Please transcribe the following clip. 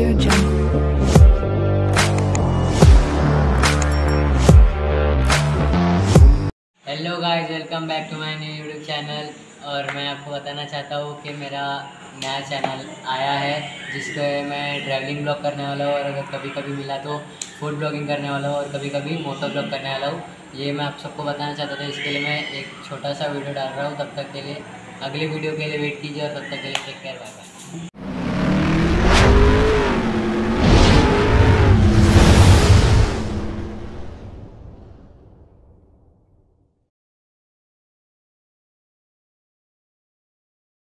Hello guys welcome back to my new YouTube channel और मैं आपको बताना चाहता हूँ कि मेरा नया चैनल आया है जिसको मैं ट्रैवलिंग ब्लॉग करने वाला हूँ। और अगर कभी कभी मिला तो फ़ूड ब्लॉगिंग करने वाला हूँ और कभी कभी मोटो ब्लॉग करने वाला हूँ। ये मैं आप सबको बताना चाहता था, इसके लिए मैं एक छोटा सा वीडियो डाल रहा हूँ। तब तक के लिए, अगली वीडियो के लिए वेट कीजिए और तब तक के लिए टेक केयर बाय बाय